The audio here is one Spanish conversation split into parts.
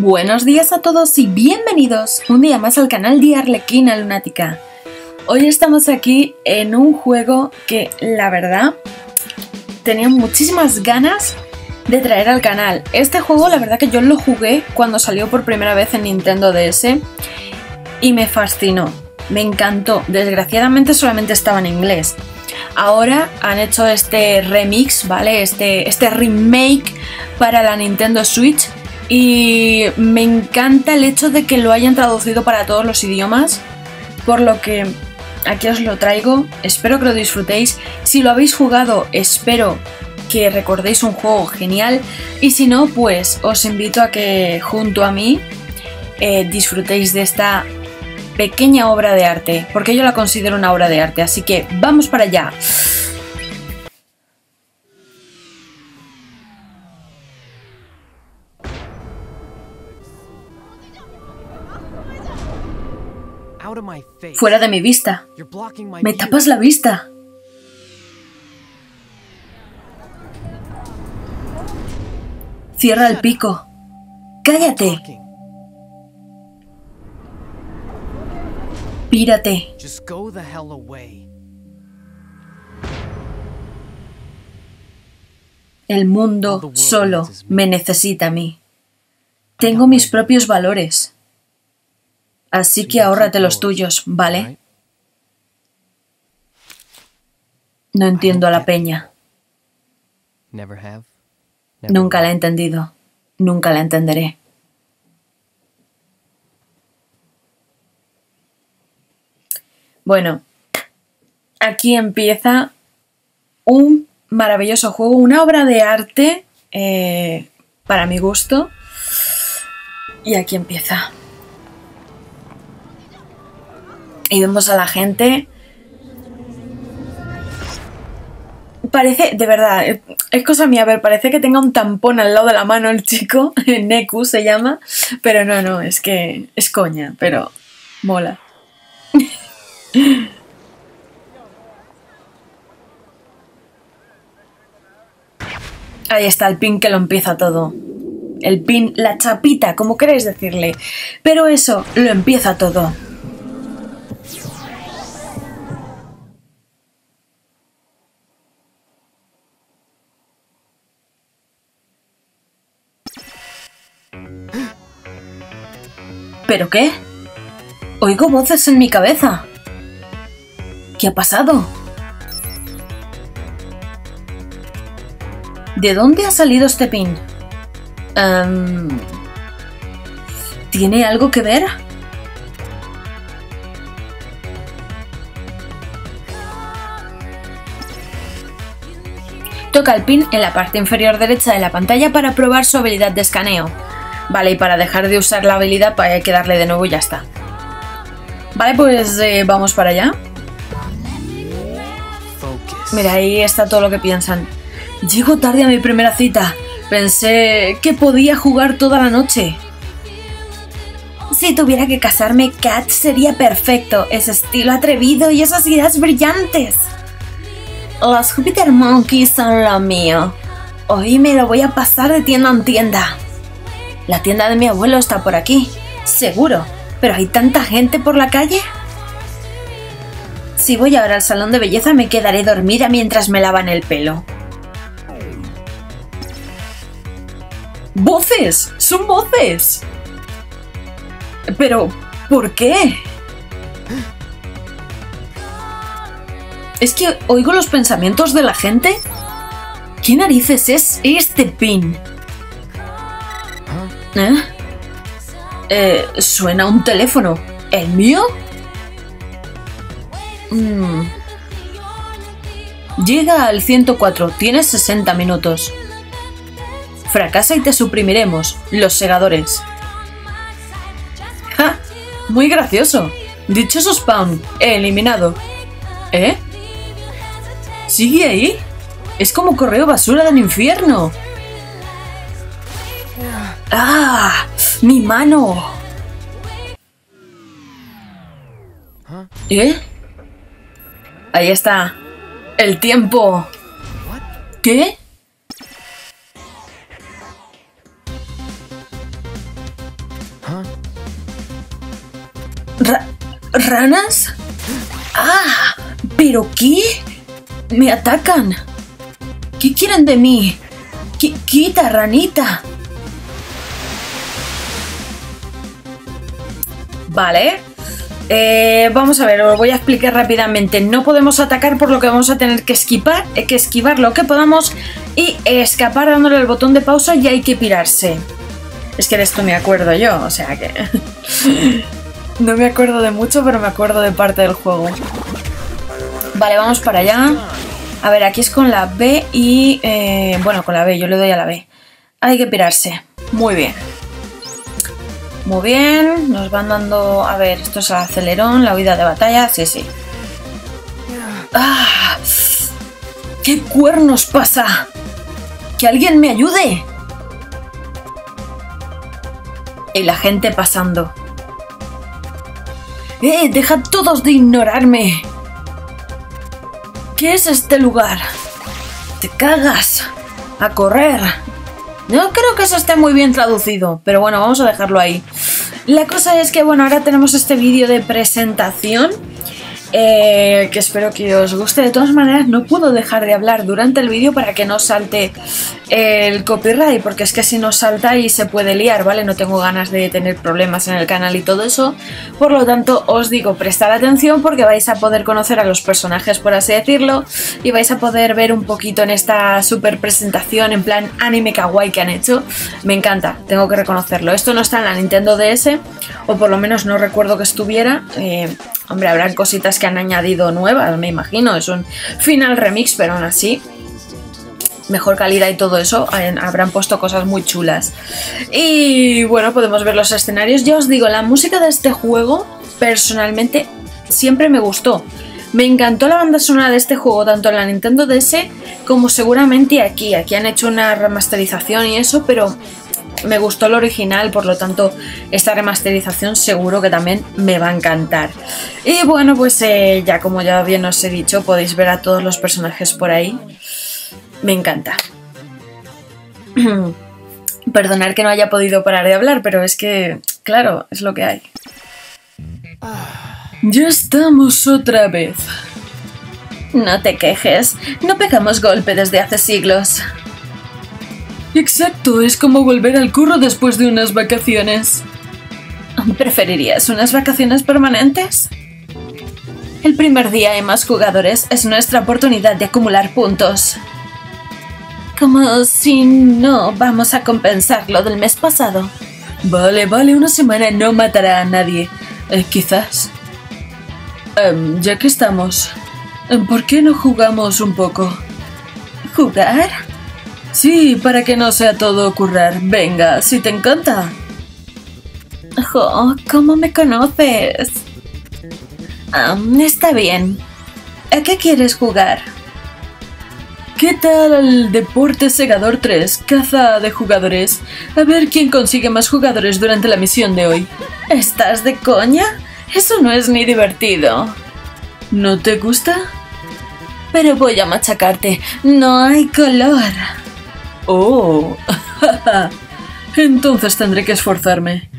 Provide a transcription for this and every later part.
Buenos días a todos y bienvenidos un día más al canal de Arlequina Lunática. Hoy estamos aquí en un juego que la verdad tenía muchísimas ganas de traer al canal. Este juego la verdad que yo lo jugué cuando salió por primera vez en Nintendo DS y me fascinó, me encantó. Desgraciadamente solamente estaba en inglés. Ahora han hecho este remix, ¿vale? Este, este remake para la Nintendo Switch y me encanta el hecho de que lo hayan traducido para todos los idiomas, por lo que aquí os lo traigo, espero que lo disfrutéis. Si lo habéis jugado, espero que recordéis un juego genial y si no, pues os invito a que junto a mí eh, disfrutéis de esta pequeña obra de arte, porque yo la considero una obra de arte, así que vamos para allá. Fuera de mi vista. Me tapas la vista. Cierra el pico. Cállate. Pírate. El mundo solo me necesita a mí. Tengo mis propios valores. Así que ahórrate los tuyos, ¿vale? No entiendo a la peña. Nunca la he entendido. Nunca la entenderé. Bueno, aquí empieza un maravilloso juego, una obra de arte eh, para mi gusto. Y aquí empieza. Y vemos a la gente. Parece, de verdad, es cosa mía, a ver, parece que tenga un tampón al lado de la mano el chico, Neku se llama, pero no, no, es que es coña, pero mola. Ahí está el pin que lo empieza todo. El pin, la chapita, como queréis decirle. Pero eso lo empieza todo. ¿Pero qué? Oigo voces en mi cabeza. ¿Qué ha pasado? ¿De dónde ha salido este pin? Em, ¿Tiene algo que ver? Toca el pin en la parte inferior derecha de la pantalla para probar su habilidad de escaneo. Vale, y para dejar de usar la habilidad pues hay que darle de nuevo y ya está. Vale, pues eh, vamos para allá. Mira, ahí está todo lo que piensan. Llego tarde a mi primera cita. Pensé que podía jugar toda la noche. Si tuviera que casarme, Kat sería perfecto. Ese estilo atrevido y esas ideas brillantes. Los Jupiter Monkeys son lo mío. Hoy me lo voy a pasar de tienda en tienda. La tienda de mi abuelo está por aquí, seguro. Pero hay tanta gente por la calle. Si voy ahora al salón de belleza me quedaré dormida mientras me lavan el pelo. ¡Voces! ¡Son voces! Pero, ¿por qué? ¿Es que oigo los pensamientos de la gente? ¿Qué narices es este pin? ¿Eh? ¿Eh? suena un teléfono. ¿El mío? Mm. Llega al 104. Tienes 60 minutos. Fracasa y te suprimiremos. Los segadores. ¡Ja! Muy gracioso. Dichoso spam. Eliminado. ¿Eh? ¿Sigue ahí? Es como correo basura del infierno. ¡Ah! ¡Mi mano! ¿Eh? Ahí está. El tiempo. ¿Qué? ¿Ranas? ¡Ah! ¿Pero qué? Me atacan. ¿Qué quieren de mí? quita, ranita. Vale. Eh, vamos a ver, os voy a explicar rápidamente. No podemos atacar por lo que vamos a tener que esquivar, eh, que esquivar lo que podamos y escapar dándole el botón de pausa y hay que pirarse. Es que de esto me acuerdo yo, o sea que... no me acuerdo de mucho, pero me acuerdo de parte del juego. Vale, vamos para allá. A ver, aquí es con la B y... Eh, bueno, con la B, yo le doy a la B. Hay que pirarse. Muy bien. Muy bien, nos van dando... A ver, esto es el acelerón, la huida de batalla, sí, sí. ¡Ah! ¿Qué cuernos pasa? ¡Que alguien me ayude! Y la gente pasando. ¡Eh! ¡Dejad todos de ignorarme! ¿Qué es este lugar? ¡Te cagas! ¡A correr! No creo que eso esté muy bien traducido, pero bueno, vamos a dejarlo ahí. La cosa es que, bueno, ahora tenemos este vídeo de presentación eh, que espero que os guste. De todas maneras, no puedo dejar de hablar durante el vídeo para que no salte el copyright, porque es que si no salta y se puede liar, ¿vale? No tengo ganas de tener problemas en el canal y todo eso. Por lo tanto, os digo, prestar atención porque vais a poder conocer a los personajes, por así decirlo, y vais a poder ver un poquito en esta super presentación en plan anime kawaii que han hecho. Me encanta, tengo que reconocerlo. Esto no está en la Nintendo DS, o por lo menos no recuerdo que estuviera. Eh, Hombre, habrán cositas que han añadido nuevas, me imagino. Es un final remix, pero aún así mejor calidad y todo eso, habrán puesto cosas muy chulas. Y bueno, podemos ver los escenarios. Ya os digo, la música de este juego, personalmente, siempre me gustó. Me encantó la banda sonora de este juego, tanto en la Nintendo DS como seguramente aquí. Aquí han hecho una remasterización y eso, pero me gustó el original, por lo tanto esta remasterización seguro que también me va a encantar. Y bueno, pues eh, ya como ya bien os he dicho, podéis ver a todos los personajes por ahí. Me encanta. Perdonar que no haya podido parar de hablar, pero es que, claro, es lo que hay. Ya estamos otra vez. No te quejes, no pegamos golpe desde hace siglos. Exacto, es como volver al curro después de unas vacaciones. ¿Preferirías unas vacaciones permanentes? El primer día hay más jugadores es nuestra oportunidad de acumular puntos. Como si no vamos a compensar lo del mes pasado. Vale, vale, una semana no matará a nadie. Eh, quizás. Em, ya que estamos, ¿por qué no jugamos un poco? ¿Jugar? Sí, para que no sea todo currar. Venga, si te encanta. Oh, ¿cómo me conoces? está bien. ¿A qué quieres jugar? ¿Qué tal el Deporte Segador 3, caza de jugadores? A ver quién consigue más jugadores durante la misión de hoy. ¿Estás de coña? Eso no es ni divertido. ¿No te gusta? Pero voy a machacarte. No hay color. Oh, entonces tendré que esforzarme.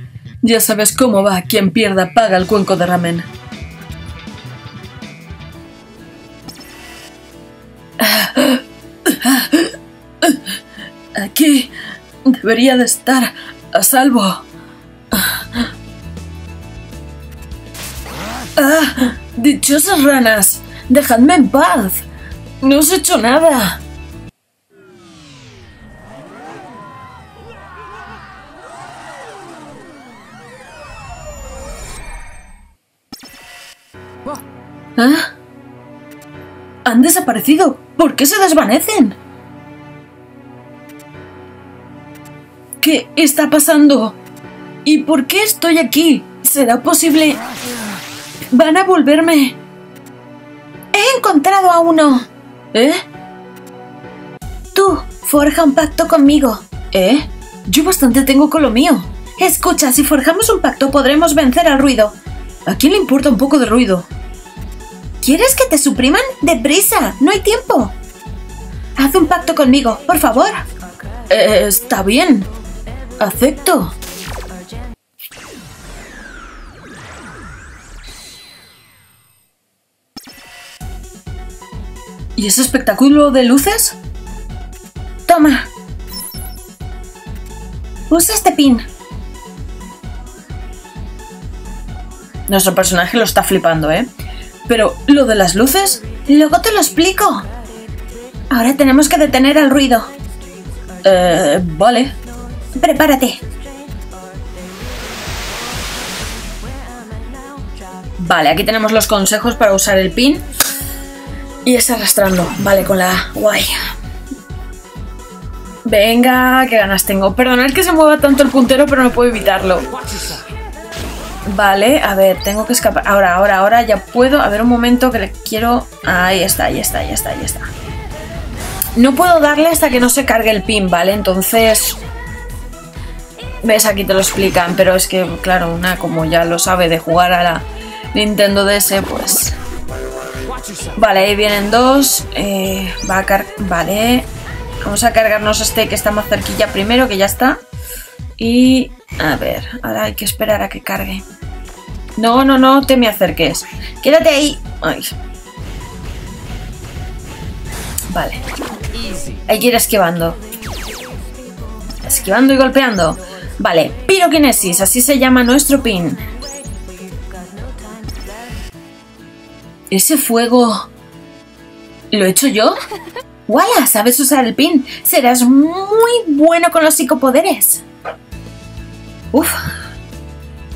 Ya sabes cómo va, quien pierda paga el cuenco de ramen. Aquí debería de estar a salvo. ¡Ah! ¡Dichosas ranas! ¡Dejadme en paz! ¡No os he hecho nada! ¿Ah? Han desaparecido. ¿Por qué se desvanecen? ¿Qué está pasando? ¿Y por qué estoy aquí? ¿Será posible? Van a volverme. He encontrado a uno. ¿Eh? Tú, forja un pacto conmigo. ¿Eh? Yo bastante tengo con lo mío. Escucha, si forjamos un pacto podremos vencer al ruido. ¿A quién le importa un poco de ruido? ¿Quieres que te supriman? ¡Deprisa! ¡No hay tiempo! Haz un pacto conmigo, por favor. Eh, está bien. Acepto. ¿Y ese espectáculo de luces? Toma. Usa este pin. Nuestro personaje lo está flipando, ¿eh? Pero, ¿lo de las luces? Luego te lo explico. Ahora tenemos que detener el ruido. Eh, vale. Prepárate. Vale, aquí tenemos los consejos para usar el pin. Y es arrastrando. Vale, con la. Guay. Venga, qué ganas tengo. Perdonad que se mueva tanto el puntero, pero no puedo evitarlo. Vale, a ver, tengo que escapar. Ahora, ahora, ahora ya puedo. A ver, un momento que le quiero. Ahí está, ahí está, ahí está, ahí está. No puedo darle hasta que no se cargue el pin, ¿vale? Entonces. ¿Ves? Aquí te lo explican, pero es que, claro, una como ya lo sabe de jugar a la Nintendo DS, pues. Vale, ahí vienen dos. Eh, va a car Vale. Vamos a cargarnos este que está más cerquilla primero, que ya está. Y. A ver, ahora hay que esperar a que cargue. No, no, no te me acerques. Quédate ahí. Ay. Vale. Hay que ir esquivando. Esquivando y golpeando. Vale, piroquinesis, así se llama nuestro pin. ¿Ese fuego... ¿Lo he hecho yo? ¡Wala! ¿Sabes usar el pin? Serás muy bueno con los psicopoderes. Uf.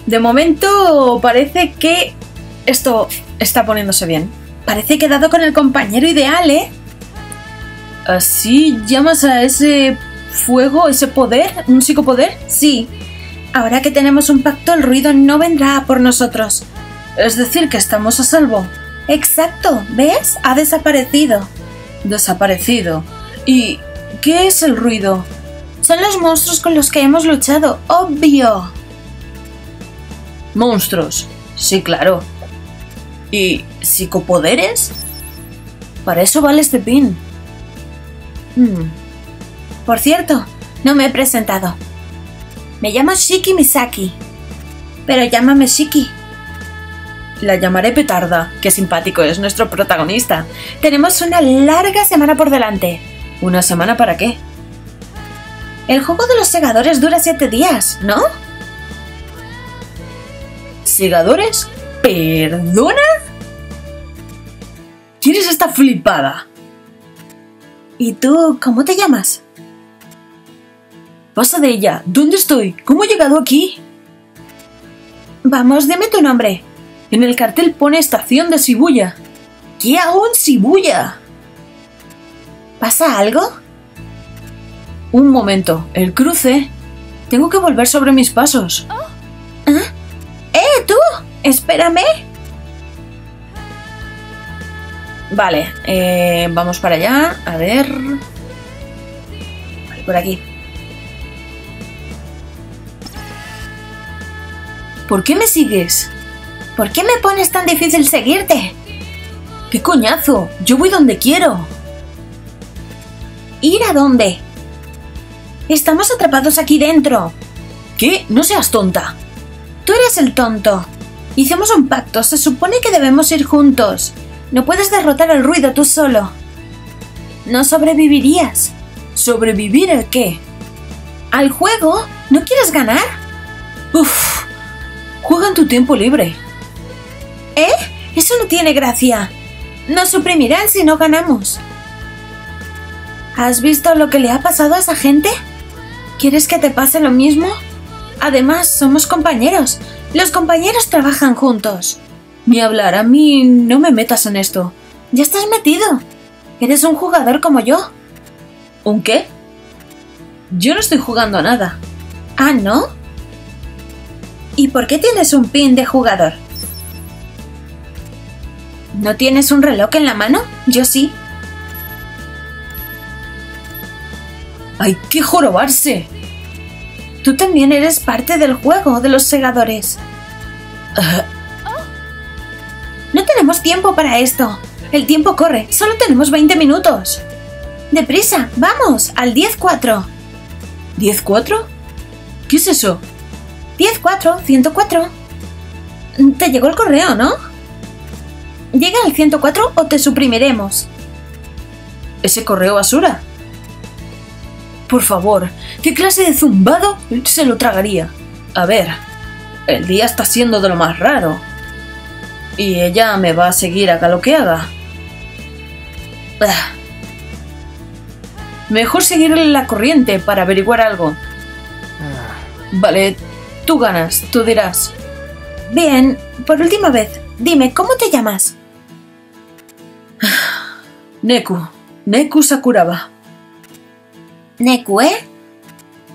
De momento parece que esto está poniéndose bien. Parece que he dado con el compañero ideal, ¿eh? ¿Así llamas a ese fuego, ese poder, un psicopoder? Sí. Ahora que tenemos un pacto, el ruido no vendrá por nosotros. Es decir, que estamos a salvo. Exacto, ¿ves? Ha desaparecido. Desaparecido. ¿Y qué es el ruido? Son los monstruos con los que hemos luchado, obvio. Monstruos. Sí, claro. ¿Y psicopoderes? Para eso vale este pin. Hmm. Por cierto, no me he presentado. Me llamo Shiki Misaki. Pero llámame Shiki. La llamaré Petarda. Qué simpático es nuestro protagonista. Tenemos una larga semana por delante. ¿Una semana para qué? El juego de los segadores dura siete días, ¿no? ¿Segadores? ¿Perdona? ¿Quién es esta flipada? ¿Y tú cómo te llamas? Pasa de ella. ¿Dónde estoy? ¿Cómo he llegado aquí? Vamos, dime tu nombre. En el cartel pone estación de Shibuya. ¿Qué hago en Shibuya? ¿Pasa algo? Un momento, el cruce. Tengo que volver sobre mis pasos. ¿Eh? ¡Eh, tú! ¡Espérame! Vale, eh, vamos para allá. A ver. Vale, por aquí. ¿Por qué me sigues? ¿Por qué me pones tan difícil seguirte? ¡Qué coñazo! Yo voy donde quiero. ¿Ir a dónde? Estamos atrapados aquí dentro. ¿Qué? No seas tonta. Tú eres el tonto. Hicimos un pacto, se supone que debemos ir juntos. No puedes derrotar el ruido tú solo. No sobrevivirías. ¿Sobrevivir a qué? ¿Al juego? ¿No quieres ganar? Uf. Juega en tu tiempo libre. ¿Eh? Eso no tiene gracia. Nos suprimirán si no ganamos. ¿Has visto lo que le ha pasado a esa gente? ¿Quieres que te pase lo mismo? Además, somos compañeros. Los compañeros trabajan juntos. Ni hablar, a mí no me metas en esto. Ya estás metido. Eres un jugador como yo. ¿Un qué? Yo no estoy jugando a nada. ¿Ah, no? ¿Y por qué tienes un pin de jugador? ¿No tienes un reloj en la mano? Yo sí. ¡Hay que jorobarse! Tú también eres parte del juego de los segadores. No tenemos tiempo para esto. El tiempo corre. Solo tenemos 20 minutos. ¡Deprisa! ¡Vamos! Al 10-4. ¿10-4? ¿Qué es eso? 10-4, 104. Te llegó el correo, ¿no? Llega al 104 o te suprimiremos. ¿Ese correo basura? Por favor, ¿qué clase de zumbado se lo tragaría? A ver, el día está siendo de lo más raro. Y ella me va a seguir haga lo que haga. Ah. Mejor seguirle la corriente para averiguar algo. Vale, tú ganas, tú dirás. Bien, por última vez, dime, ¿cómo te llamas? Neku, Neku Sakuraba. Neku, ¿eh?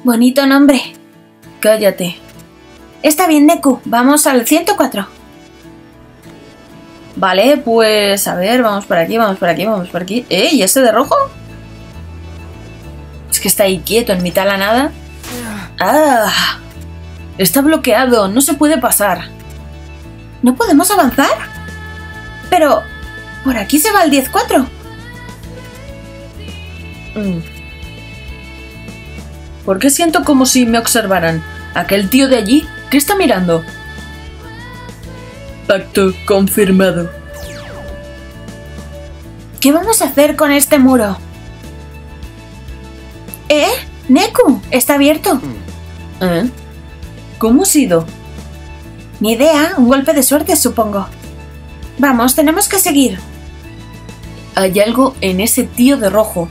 Bonito nombre. Cállate. Está bien, Neku, vamos al 104. Vale, pues a ver, vamos por aquí, vamos por aquí, vamos por aquí. ¿Eh? ¿Y ese de rojo? Es que está ahí quieto en mitad de la nada. ¡Ah! Está bloqueado, no se puede pasar. ¿No podemos avanzar? Pero... Por aquí se va el 10-4. Mm. ¿Por qué siento como si me observaran? ¿Aquel tío de allí? ¿Qué está mirando? Pacto confirmado. ¿Qué vamos a hacer con este muro? ¿Eh? Neku, está abierto. ¿Eh? ¿Cómo ha sido? Ni idea, un golpe de suerte, supongo. Vamos, tenemos que seguir. Hay algo en ese tío de rojo.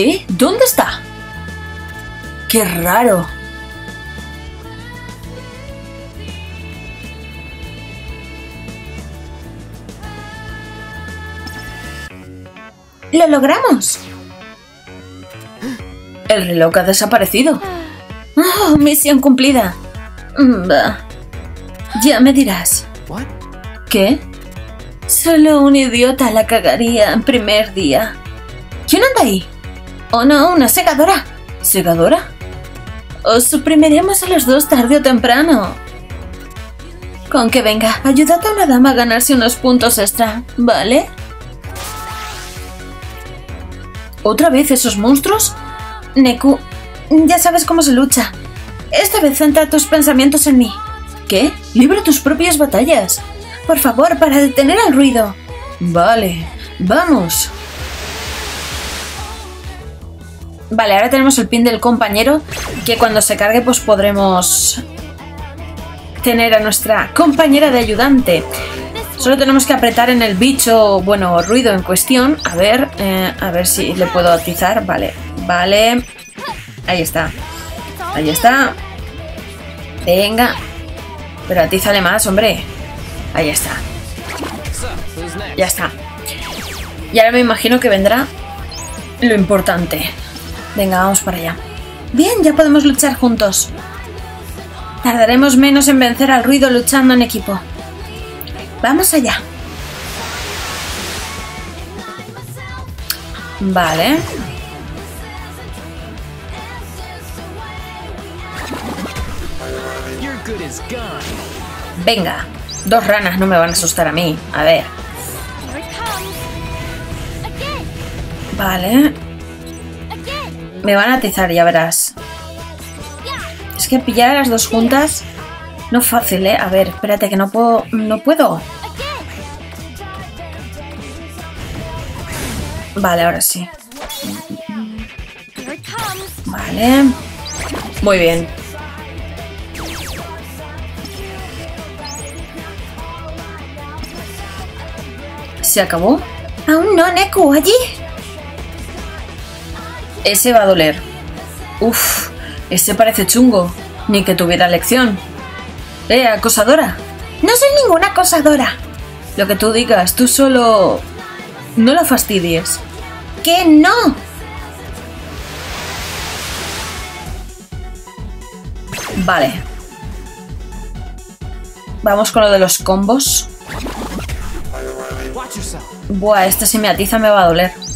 ¿Eh? ¿Dónde está? ¡Qué raro! ¡Lo logramos! El reloj ha desaparecido. Oh, misión cumplida. Mm. Ya me dirás. ¿Qué? Solo un idiota la cagaría en primer día. ¿Quién anda ahí? Oh no, una segadora. ¿Segadora? Os suprimiremos a los dos tarde o temprano. Con que venga, ayudad a una dama a ganarse unos puntos extra, ¿vale? ¿Otra vez esos monstruos? Neku, ya sabes cómo se lucha. Esta vez centra tus pensamientos en mí. ¿Qué? Libra tus propias batallas. Por favor, para detener el ruido. Vale, vamos. Vale, ahora tenemos el pin del compañero, que cuando se cargue pues podremos tener a nuestra compañera de ayudante. Solo tenemos que apretar en el bicho, bueno, ruido en cuestión. A ver, eh, a ver si le puedo atizar. Vale, vale. Ahí está. Ahí está. Venga. Pero atízale más, hombre. Ahí está. Ya está. Y ahora me imagino que vendrá lo importante. Venga, vamos para allá. Bien, ya podemos luchar juntos. Tardaremos menos en vencer al ruido luchando en equipo. Vamos allá. Vale. Venga, dos ranas no me van a asustar a mí. A ver. Vale. Me van a atizar, ya verás. Es que pillar a las dos juntas no es fácil, ¿eh? A ver, espérate, que no puedo... No puedo. Vale, ahora sí. Vale. Muy bien. ¿Se acabó? Aún no, Neku, allí. Ese va a doler. Uf, ese parece chungo. Ni que tuviera lección. ¡Eh, acosadora! No soy ninguna acosadora. Lo que tú digas, tú solo... No la fastidies. ¡Que no! Vale. Vamos con lo de los combos. Buah, este si me atiza me va a doler.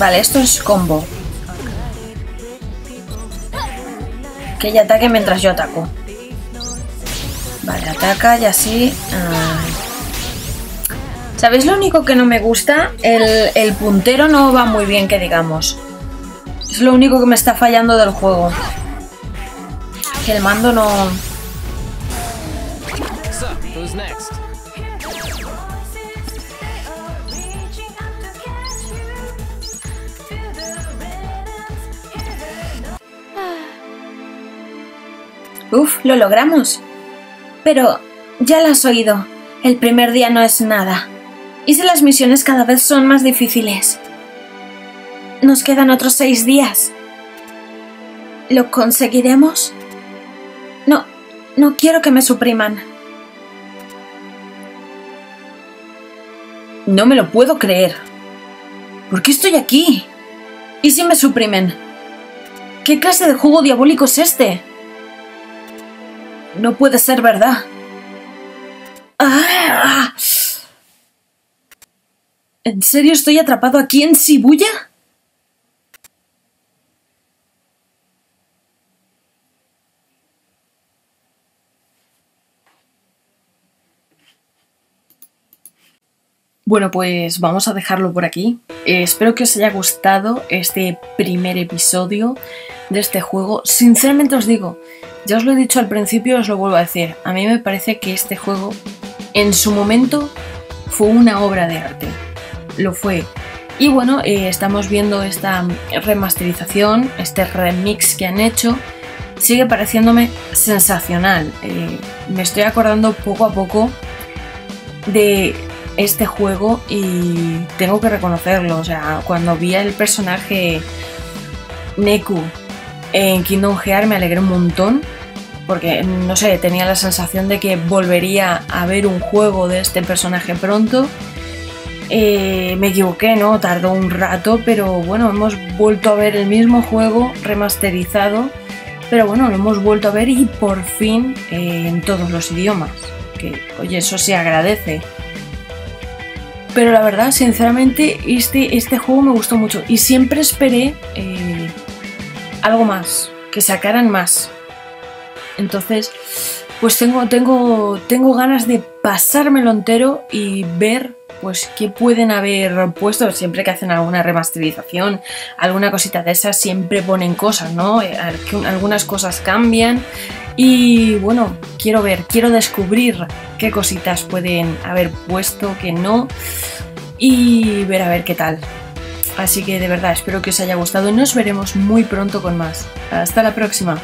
Vale, esto es combo. Que ella ataque mientras yo ataco. Vale, ataca y así... ah. ¿Sabéis lo único que no me gusta? El, el puntero no va muy bien, que digamos. Es lo único que me está fallando del juego. Que el mando no... Uf, lo logramos. Pero ya lo has oído. El primer día no es nada. ¿Y si las misiones cada vez son más difíciles? Nos quedan otros seis días. ¿Lo conseguiremos? No, no quiero que me supriman. No me lo puedo creer. ¿Por qué estoy aquí? ¿Y si me suprimen? ¿Qué clase de juego diabólico es este? No puede ser verdad. ¡Ah! ¿En serio estoy atrapado aquí en Shibuya? Bueno, pues vamos a dejarlo por aquí. Eh, espero que os haya gustado este primer episodio de este juego. Sinceramente os digo, ya os lo he dicho al principio, os lo vuelvo a decir. A mí me parece que este juego, en su momento, fue una obra de arte. Lo fue. Y bueno, eh, estamos viendo esta remasterización, este remix que han hecho. Sigue pareciéndome sensacional. Eh, me estoy acordando poco a poco de este juego y tengo que reconocerlo. O sea, cuando vi el personaje Neku en Kingdom Hearts me alegré un montón. Porque, no sé, tenía la sensación de que volvería a ver un juego de este personaje pronto. Eh, me equivoqué, ¿no? Tardó un rato, pero bueno, hemos vuelto a ver el mismo juego remasterizado. Pero bueno, lo hemos vuelto a ver y por fin eh, en todos los idiomas. Que, oye, eso se agradece. Pero la verdad, sinceramente, este, este juego me gustó mucho y siempre esperé eh, algo más, que sacaran más. Entonces, pues tengo, tengo, tengo ganas de pasármelo entero y ver pues qué pueden haber puesto siempre que hacen alguna remasterización, alguna cosita de esas, siempre ponen cosas, ¿no? Eh, algunas cosas cambian y bueno, quiero ver, quiero descubrir qué cositas pueden haber puesto, que no y ver a ver qué tal. Así que de verdad espero que os haya gustado y nos veremos muy pronto con más. Hasta la próxima.